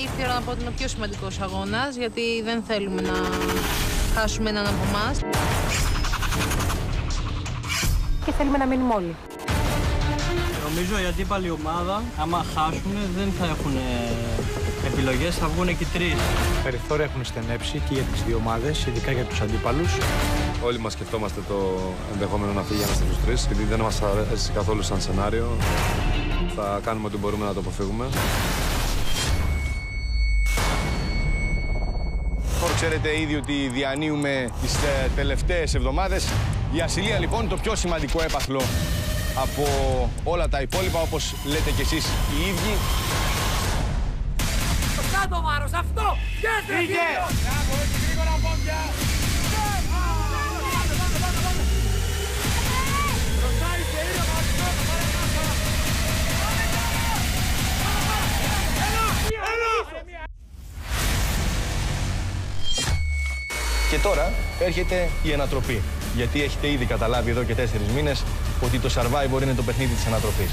ήρθε η ώρα να πω ότι είναι ο πιο σημαντικός αγώνας, γιατί δεν θέλουμε να χάσουμε έναν από εμάς. Και θέλουμε να μείνουμε όλοι. Νομίζω η αντίπαλη ομάδα, άμα χάσουν, δεν θα έχουν επιλογές, θα βγουν και τρεις. Περιθώρια έχουν στενέψει και για τις δύο ομάδες, ειδικά για τους αντίπαλους. Όλοι μας σκεφτόμαστε το ενδεχόμενο να φύγει ένας από τους τρεις, γιατί δεν μας αρέσει καθόλου σαν σενάριο. Θα κάνουμε ό,τι μπορούμε να το αποφύγουμε. Ξέρετε ήδη ότι διανύουμε τις ε, τελευταίες εβδομάδες. Η ασυλία λοιπόν το πιο σημαντικό έπαθλο από όλα τα υπόλοιπα, όπως λέτε κι εσείς οι ίδιοι. Κάτω βάρος, αυτό! Πιέστε, Και τώρα έρχεται η ανατροπή. Γιατί έχετε ήδη καταλάβει εδώ και τέσσερις μήνες ότι το Survivor είναι το παιχνίδι της ανατροπής.